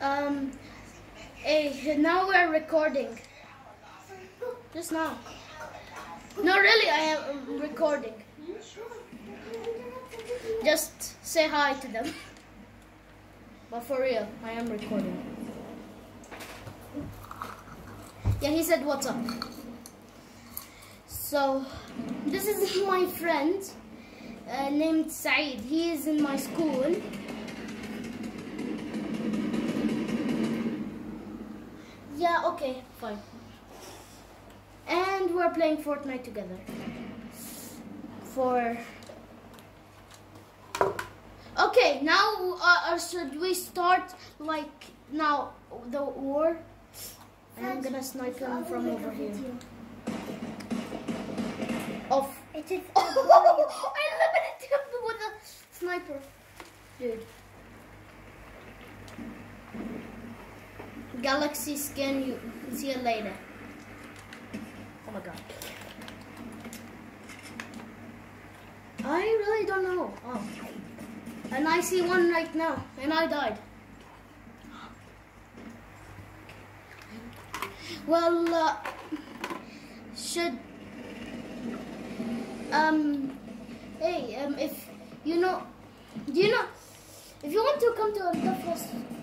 Um, hey, now we're recording. Just now. No, really, I am recording. Just say hi to them. But for real, I am recording. Yeah, he said, what's up? So, this is my friend uh, named Saeed. He is in my school. Yeah, okay, fine. And we're playing Fortnite together. For Okay, now uh, uh, should we start like now the war? I'm gonna snipe him from over here. Off. It is I limited him with a sniper, dude. Galaxy skin. You see you later. Oh my god. I really don't know. Oh. And I see one right now, and I died. Well, uh, should um, hey, um, if you know, do you know, if you want to come to the first.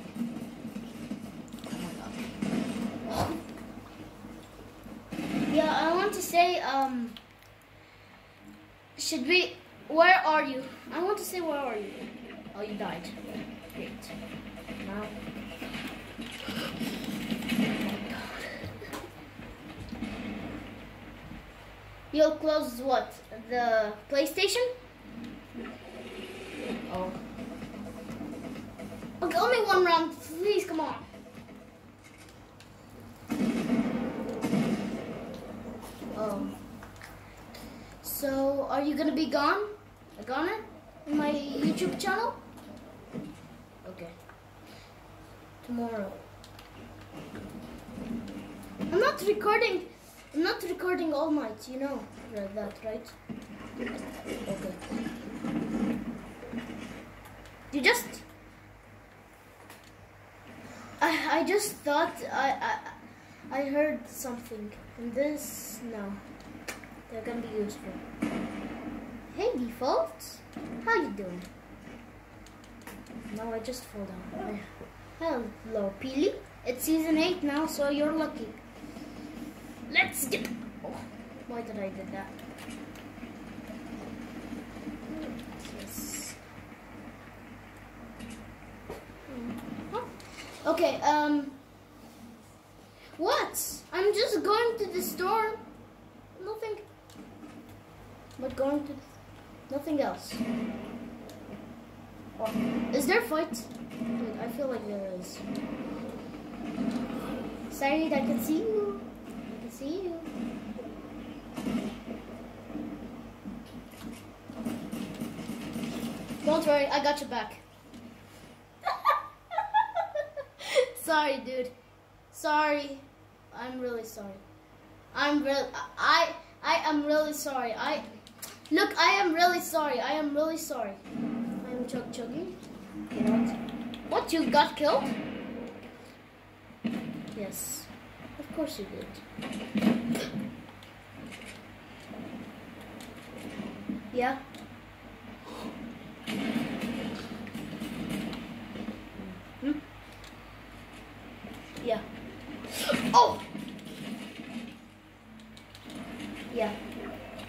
Yeah, I want to say, um, should we, where are you? I want to say, where are you? Oh, you died. Great. Now. You'll close what? The PlayStation? Oh. Okay, only one round. Please, come on. Oh. Are you gonna be gone? A goner? In my YouTube channel? Okay. Tomorrow. I'm not recording. I'm not recording all night. You know right, that, right? Okay. You just. I I just thought I I I heard something. And this no. They're gonna be useful. Hey default, how you doing? No, I just fall down. Hello, Peely. It's season 8 now, so you're lucky. Let's get... Oh, why did I do that? Yes. Okay, um... What? I'm just going to the store. Nothing. But going to... Nothing else. Oh, is there a fight? I feel like there is. Sorry, I can see you. I can see you. Don't worry, I got your back. sorry, dude. Sorry. I'm really sorry. I'm real. I I am really sorry. I look. I am really sorry. I am really sorry. I am chug chugging. You know what? What? You got killed? Yes. Of course you did. Yeah. Hmm? Yeah. Oh! Yeah.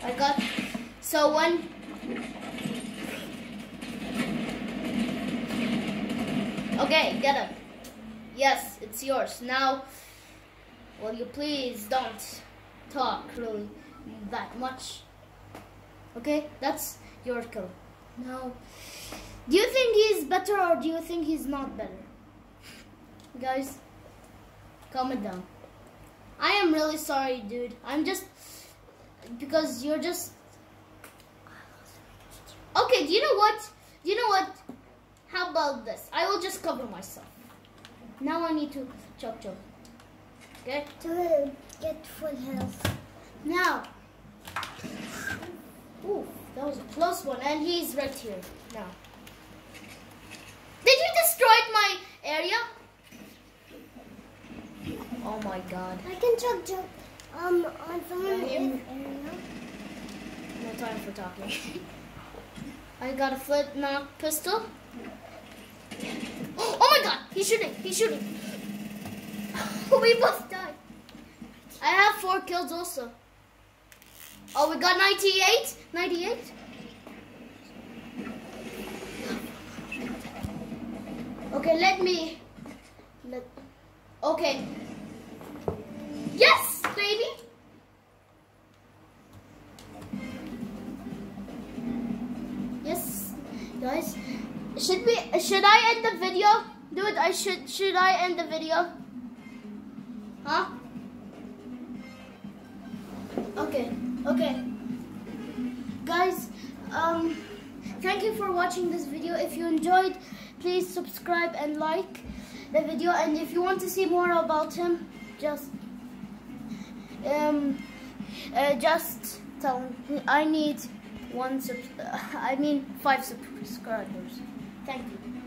I got so one Okay, get him. Yes, it's yours. Now will you please don't talk really that much? Okay, that's your kill. Now do you think he's better or do you think he's not better? Guys, comment down. I am really sorry, dude. I'm just because you're just okay. Do you know what? Do you know what? How about this? I will just cover myself. Now I need to chop chop. Okay. to get full health. Now. Ooh, that was a close one, and he's right here now. Did you destroy my area? Oh my god. I can chug jump um on someone in area. No time for talking. I got a flintlock pistol. Oh my god! He's shooting! He's shooting! we both died. I have four kills also. Oh, we got 98? 98? Okay, let me. Let. Okay. Yes, guys. Should we? Should I end the video? Dude, I should. Should I end the video? Huh? Okay. Okay. Guys, um, thank you for watching this video. If you enjoyed, please subscribe and like the video. And if you want to see more about him, just um, uh, just tell him I need one sub. I mean five subscribers. Thank you.